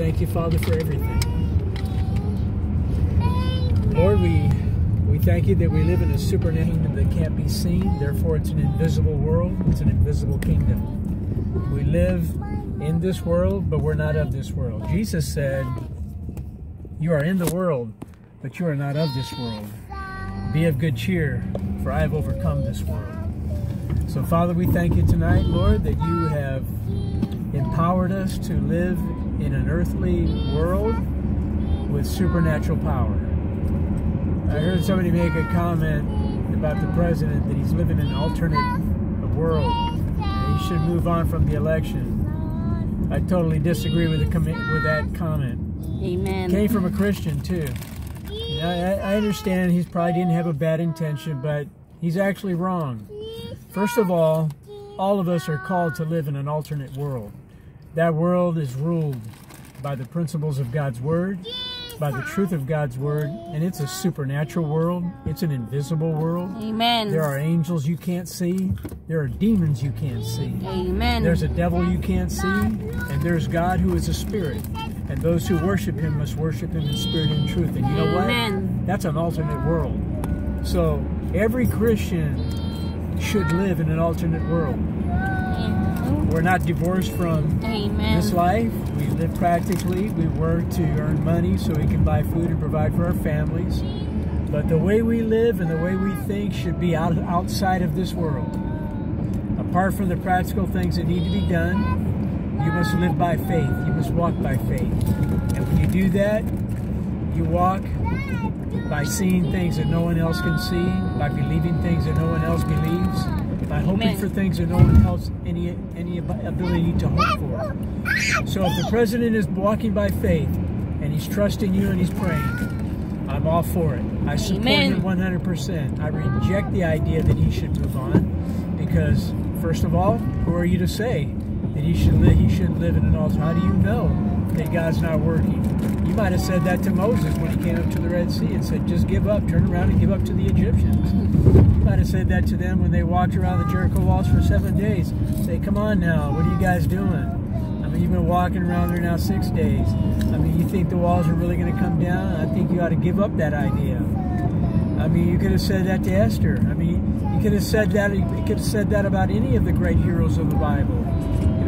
thank you, Father, for everything. Lord, we we thank you that we live in a supernatural that can't be seen. Therefore, it's an invisible world. It's an invisible kingdom. We live in this world, but we're not of this world. Jesus said, "You are in the world, but you are not of this world. Be of good cheer, for I have overcome this world." So, Father, we thank you tonight, Lord, that you have empowered us to live in an earthly world with supernatural power. I heard somebody make a comment about the president that he's living in an alternate world he should move on from the election. I totally disagree with, the with that comment. Amen. Came from a Christian too. I, I understand he's probably didn't have a bad intention, but he's actually wrong. First of all, all of us are called to live in an alternate world. That world is ruled by the principles of God's Word, by the truth of God's Word, and it's a supernatural world. It's an invisible world. Amen. There are angels you can't see. There are demons you can't see. Amen. There's a devil you can't see, and there's God who is a spirit. And those who worship him must worship him in spirit and truth. And you know Amen. what? That's an alternate world. So every Christian should live in an alternate world. We're not divorced from Amen. this life. We live practically. We work to earn money so we can buy food and provide for our families. But the way we live and the way we think should be out, outside of this world. Apart from the practical things that need to be done, you must live by faith. You must walk by faith. And when you do that, you walk by seeing things that no one else can see, by believing things that no one else believes, by hoping Amen. for things that no one else any any ability to hope for. So if the president is walking by faith and he's trusting you and he's praying, I'm all for it. I support Amen. him 100%. I reject the idea that he should move on because first of all, who are you to say that he should live, he shouldn't live in an altar? How do you know that God's not working? You might have said that to Moses when he came up to the Red Sea and said, just give up, turn around and give up to the Egyptians. You might have said that to them when they walked around the Jericho walls for seven days. Say, come on now, what are you guys doing? I mean, you've been walking around there now six days. I mean, you think the walls are really going to come down? I think you ought to give up that idea. I mean, you could have said that to Esther. I mean, you could have said that. You could have said that about any of the great heroes of the Bible.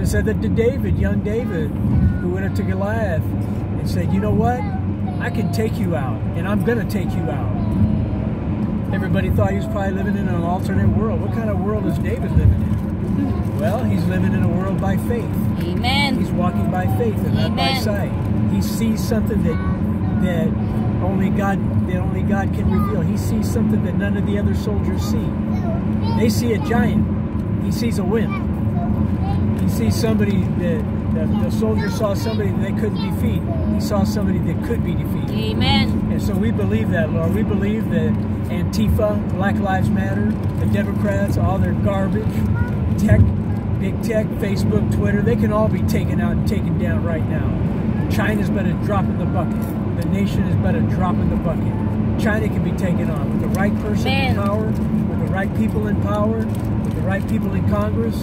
Could said that to David, young David, who went up to Goliath and said, "You know what? I can take you out, and I'm going to take you out." Everybody thought he was probably living in an alternate world. What kind of world is David living in? Well, he's living in a world by faith. Amen. He's walking by faith and not by sight. He sees something that that only God that only God can reveal. He sees something that none of the other soldiers see. They see a giant. He sees a wimp. He see somebody that the, the soldier saw somebody that they couldn't defeat. He saw somebody that could be defeated. Amen. And so we believe that, Lord. We believe that Antifa, Black Lives Matter, the Democrats, all their garbage, tech, big tech, Facebook, Twitter, they can all be taken out and taken down right now. China's but a drop in the bucket. The nation is but a drop in the bucket. China can be taken on with the right person in power, with the right people in power, the right people in Congress,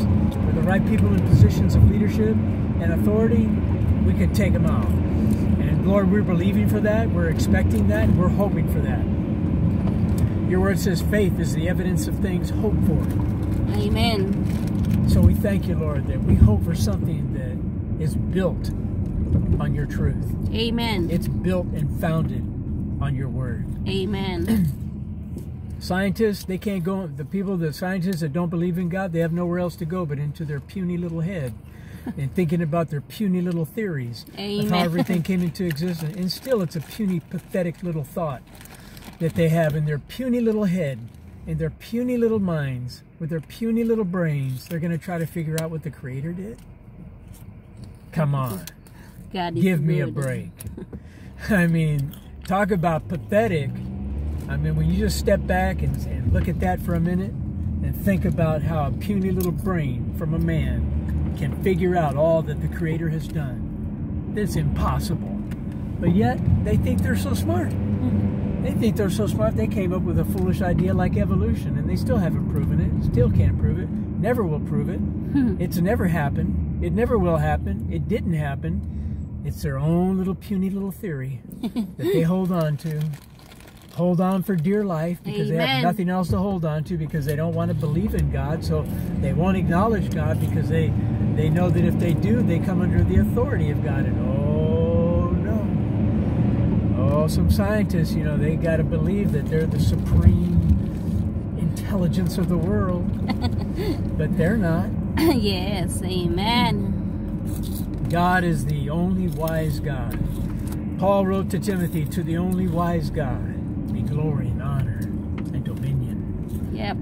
with the right people in positions of leadership and authority. We could take them out. And Lord, we're believing for that. We're expecting that. We're hoping for that. Your word says faith is the evidence of things hoped for. Amen. So we thank you, Lord, that we hope for something that is built on your truth. Amen. It's built and founded on your word. Amen. Scientists, they can't go, the people, the scientists that don't believe in God, they have nowhere else to go but into their puny little head and thinking about their puny little theories of how everything came into existence. And still, it's a puny, pathetic little thought that they have in their puny little head, in their puny little minds, with their puny little brains. They're going to try to figure out what the Creator did? Come on. God Give me a break. I mean, talk about pathetic. I mean, when you just step back and, and look at that for a minute and think about how a puny little brain from a man can figure out all that the Creator has done, it's impossible. But yet, they think they're so smart. Mm-hmm. They think they're so smart, they came up with a foolish idea like evolution, and they still haven't proven it, still can't prove it, never will prove it. Hmm. It's never happened. It never will happen. It didn't happen. It's their own little puny little theory that they hold on to. Hold on for dear life because they have nothing else to hold on to because they don't want to believe in God. So they won't acknowledge God because they they know that if they do, they come under the authority of God. And oh no. Oh, some scientists, you know, they got to believe that they're the supreme intelligence of the world. but they're not. yes, amen. God is the only wise God. Paul wrote to Timothy, to the only wise God glory and honor and dominion. Yep.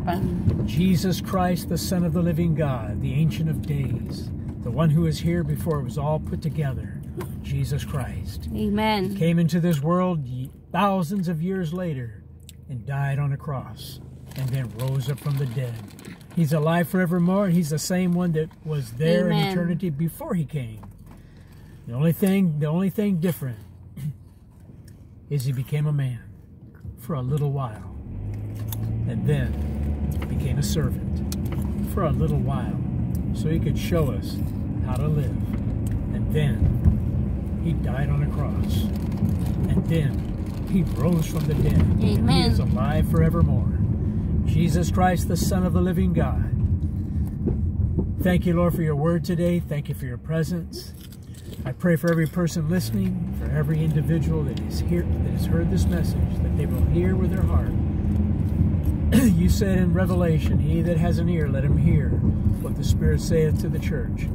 Jesus Christ, the Son of the living God, the Ancient of Days, the one who was here before it was all put together, Jesus Christ, Amen. came into this world thousands of years later and died on a cross and then rose up from the dead. He's alive forevermore. He's the same one that was there in eternity before he came. The only thing, the only thing different is he became a man for a little while and then became a servant for a little while so he could show us how to live. And then he died on a cross. And then he rose from the dead. And he Amen. is alive forevermore. Jesus Christ, the Son of the living God. Thank you, Lord, for your word today. Thank you for your presence. I pray for every person listening, for every individual that is here, that has heard this message, that they will hear with their heart. you said in Revelation, He that has an ear, let him hear what the Spirit saith to the church,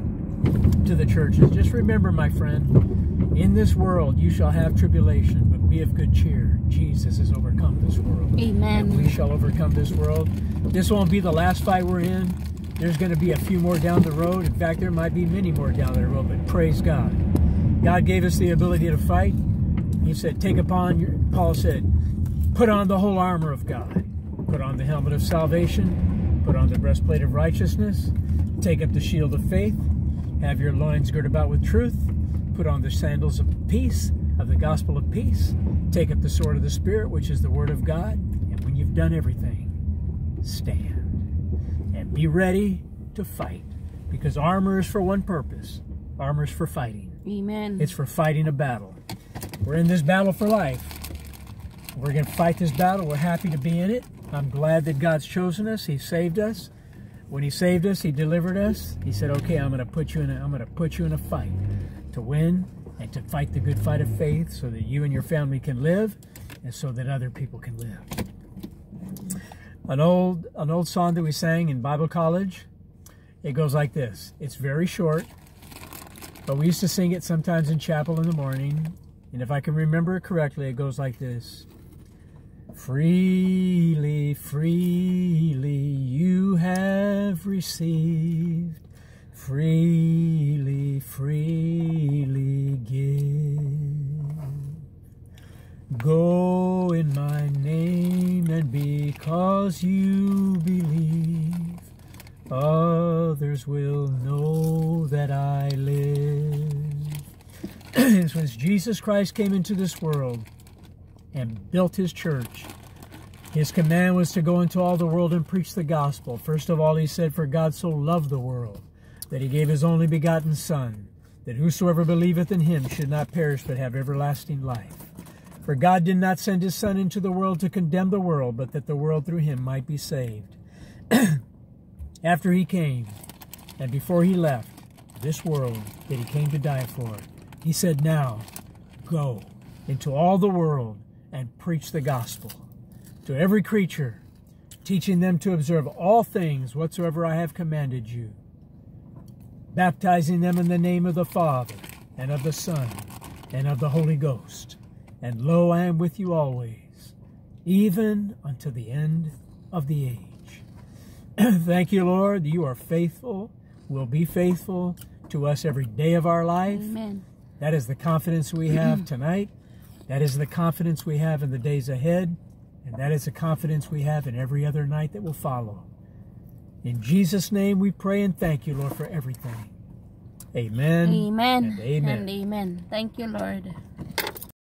to the churches. Just remember, my friend, in this world you shall have tribulation, but be of good cheer. Jesus has overcome this world. Amen. And we shall overcome this world. This won't be the last fight we're in. There's going to be a few more down the road. In fact, there might be many more down the road, but praise God. God gave us the ability to fight. He said, take upon your, Paul said, put on the whole armor of God. Put on the helmet of salvation. Put on the breastplate of righteousness. Take up the shield of faith. Have your loins girt about with truth. Put on the sandals of peace, of the gospel of peace. Take up the sword of the Spirit, which is the word of God. And when you've done everything, stand and be ready to fight. Because armor is for one purpose armor is for fighting, Amen. it's for fighting a battle. We're in this battle for life. We're going to fight this battle. We're happy to be in it. I'm glad that God's chosen us. He saved us. When He saved us, He delivered us. He said, "Okay, I'm going to put you in. A, I'm going to put you in a fight to win and to fight the good fight of faith, so that you and your family can live, and so that other people can live." An old an old song that we sang in Bible college. It goes like this. It's very short, but we used to sing it sometimes in chapel in the morning. And if I can remember it correctly, it goes like this. Freely, freely you have received. Freely, freely give. Go in my name, and because you believe, others will know that I live. Since Jesus Christ came into this world and built his church, his command was to go into all the world and preach the gospel. First of all, he said, For God so loved the world that he gave his only begotten Son, that whosoever believeth in him should not perish but have everlasting life. For God did not send his Son into the world to condemn the world, but that the world through him might be saved. After he came, and before he left this world that he came to die for, he said, Now go into all the world and preach the gospel to every creature, teaching them to observe all things whatsoever I have commanded you, baptizing them in the name of the Father, and of the Son, and of the Holy Ghost. And lo, I am with you always, even unto the end of the age. Thank you, Lord. You are faithful, will be faithful to us every day of our life. Amen. That is the confidence we have tonight. That is the confidence we have in the days ahead. And that is the confidence we have in every other night that will follow. In Jesus' name we pray and thank you, Lord, for everything. Amen. Amen. And amen. And amen. Thank you, Lord.